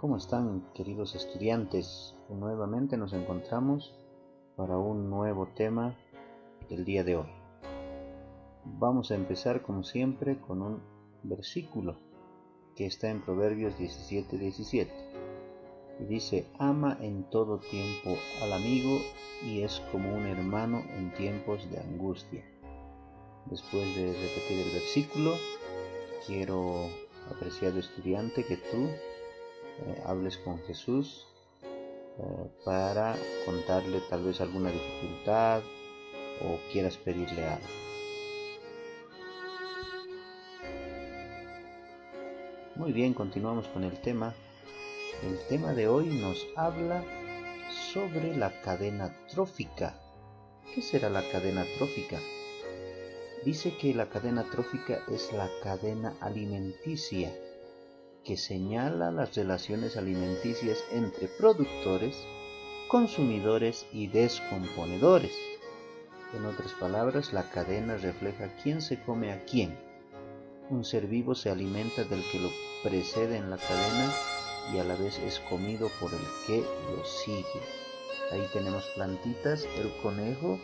¿Cómo están queridos estudiantes? Nuevamente nos encontramos para un nuevo tema del día de hoy. Vamos a empezar como siempre con un versículo que está en Proverbios 17:17 17, y dice, ama en todo tiempo al amigo y es como un hermano en tiempos de angustia. Después de repetir el versículo, quiero, apreciado estudiante, que tú eh, hables con Jesús eh, para contarle tal vez alguna dificultad o quieras pedirle algo. Muy bien, continuamos con el tema. El tema de hoy nos habla sobre la cadena trófica. ¿Qué será la cadena trófica? Dice que la cadena trófica es la cadena alimenticia que señala las relaciones alimenticias entre productores, consumidores y descomponedores. En otras palabras, la cadena refleja quién se come a quién. Un ser vivo se alimenta del que lo precede en la cadena y a la vez es comido por el que lo sigue. Ahí tenemos plantitas, el conejo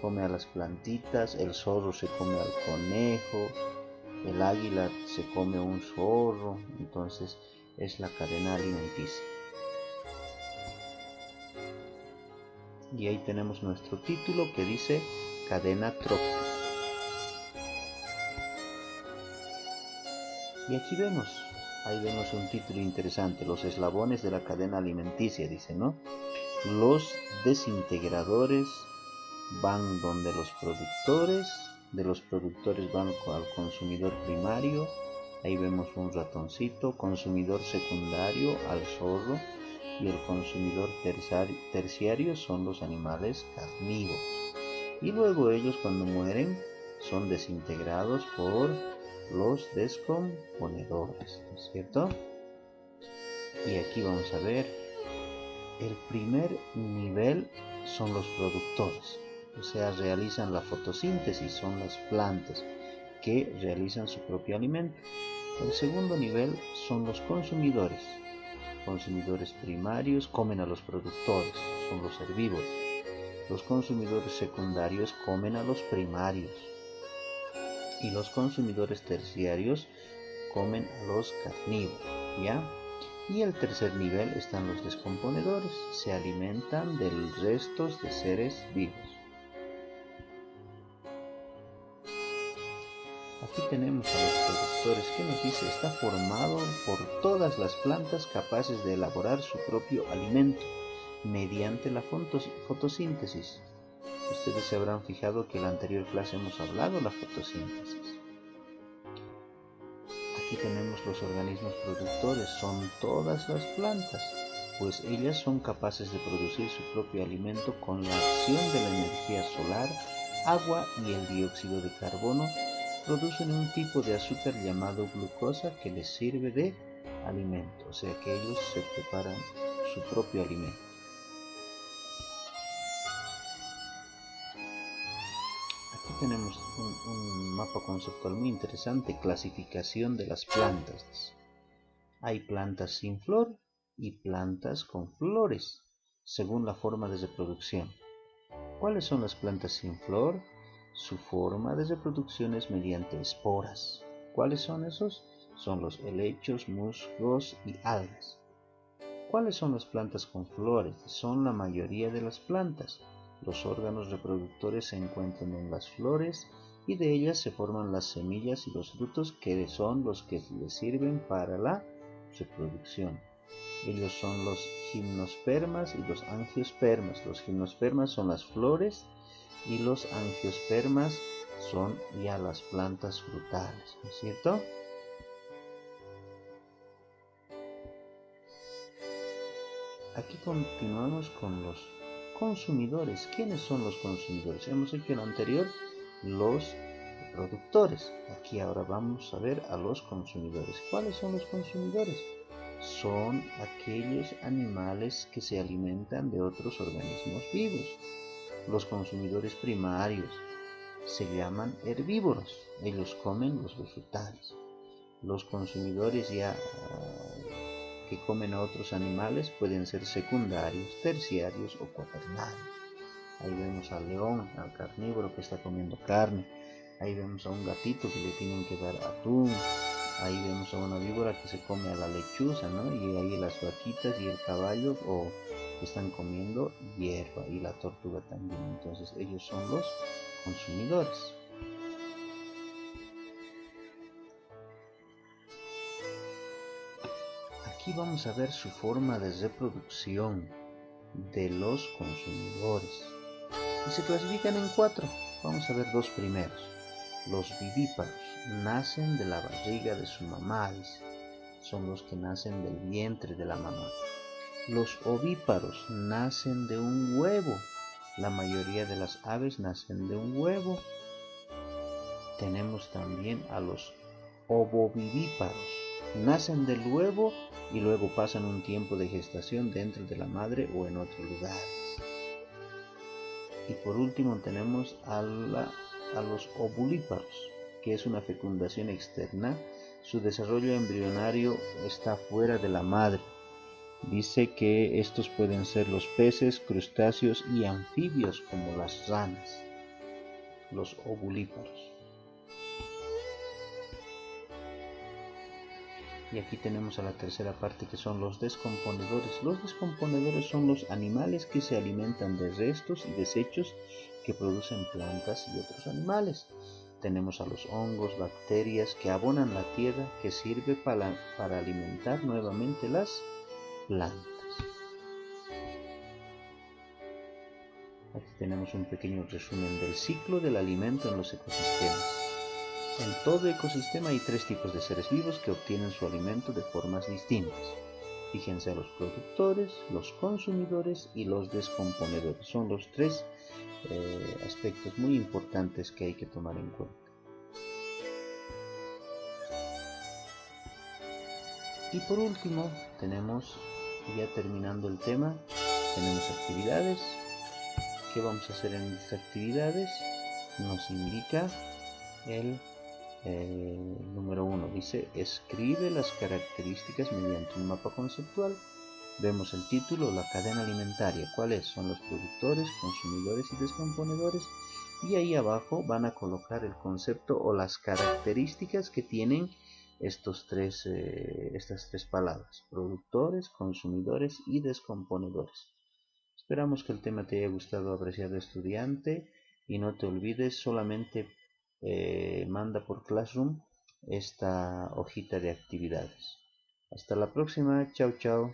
come a las plantitas, el zorro se come al conejo, el águila se come un zorro, entonces es la cadena alimenticia. Y ahí tenemos nuestro título que dice cadena trófica. Y aquí vemos, ahí vemos un título interesante, los eslabones de la cadena alimenticia, dice, ¿no? Los desintegradores van donde los productores de los productores van al consumidor primario, ahí vemos un ratoncito, consumidor secundario al zorro y el consumidor terciario son los animales carnívoros. Y luego ellos cuando mueren son desintegrados por los descomponedores, ¿no es cierto? Y aquí vamos a ver, el primer nivel son los productores o sea, realizan la fotosíntesis, son las plantas que realizan su propio alimento. El segundo nivel son los consumidores. Consumidores primarios comen a los productores, son los herbívoros. Los consumidores secundarios comen a los primarios. Y los consumidores terciarios comen a los carnívoros, ¿ya? Y el tercer nivel están los descomponedores, se alimentan de los restos de seres vivos. Aquí tenemos a los productores que nos dice está formado por todas las plantas capaces de elaborar su propio alimento mediante la fotosíntesis. Ustedes se habrán fijado que en la anterior clase hemos hablado de la fotosíntesis. Aquí tenemos los organismos productores, son todas las plantas, pues ellas son capaces de producir su propio alimento con la acción de la energía solar, agua y el dióxido de carbono producen un tipo de azúcar llamado glucosa que les sirve de alimento, o sea que ellos se preparan su propio alimento. Aquí tenemos un, mapa conceptual muy interesante, clasificación de las plantas. Hay plantas sin flor y plantas con flores, según la forma de reproducción. ¿Cuáles son las plantas sin flor? Su forma de reproducción es mediante esporas. ¿Cuáles son esos? Son los helechos, musgos y algas. ¿Cuáles son las plantas con flores? Son la mayoría de las plantas. Los órganos reproductores se encuentran en las flores y de ellas se forman las semillas y los frutos que son los que les sirven para la reproducción. Ellos son los gimnospermas y los angiospermas. Los gimnospermas son las flores y los angiospermas son ya las plantas frutales, ¿no es cierto? Aquí continuamos con los consumidores. ¿Quiénes son los consumidores? Hemos hecho en anterior los productores. Aquí ahora vamos a ver a los consumidores. ¿Cuáles son los consumidores? Son aquellos animales que se alimentan de otros organismos vivos. Los consumidores primarios se llaman herbívoros, ellos comen los vegetales. Los consumidores ya ah, que comen a otros animales pueden ser secundarios, terciarios o cuaternarios. Ahí vemos al león, al carnívoro que está comiendo carne. Ahí vemos a un gatito que le tienen que dar atún. Ahí vemos a una víbora que se come a la lechuza, ¿no? Y ahí las vaquitas y el caballo o están comiendo hierba y la tortuga también. Entonces ellos son los consumidores. Aquí vamos a ver su forma de reproducción de los consumidores. Y se clasifican en cuatro. Vamos a ver dos primeros. Los vivíparos nacen de la barriga de su mamá, son los que nacen del vientre de la mamá. Los ovíparos nacen de un huevo. La mayoría de las aves nacen de un huevo. Tenemos también a los ovovivíparos. Nacen del huevo y luego pasan un tiempo de gestación dentro de la madre o en otro lugar. Y por último tenemos a, a los ovulíparos, que es una fecundación externa. Su desarrollo embrionario está fuera de la madre. Dice que estos pueden ser los peces, crustáceos y anfibios como las ranas, los ovulíparos. Y aquí tenemos a la tercera parte que son los descomponedores. Los descomponedores son los animales que se alimentan de restos y desechos que producen plantas y otros animales. Tenemos a los hongos, bacterias que abonan la tierra que sirve para, para alimentar nuevamente las plantas. Aquí tenemos un pequeño resumen del ciclo del alimento en los ecosistemas. En todo ecosistema hay tres tipos de seres vivos que obtienen su alimento de formas distintas. Fíjense a los productores, los consumidores y los descomponedores. Son los tres eh, aspectos muy importantes que hay que tomar en cuenta. Y por último tenemos, ya terminando el tema, tenemos actividades. ¿Qué vamos a hacer en estas actividades? Nos indica el eh, número 1 dice escribe las características mediante un mapa conceptual. Vemos el título, la cadena alimentaria, cuáles son los productores, consumidores y descomponedores. Y ahí abajo van a colocar el concepto o las características que tienen estos tres, eh, estas tres palabras, productores, consumidores y descomponedores. Esperamos que el tema te haya gustado, apreciado estudiante, y no te olvides solamente eh, manda por Classroom esta hojita de actividades. Hasta la próxima, chao chao.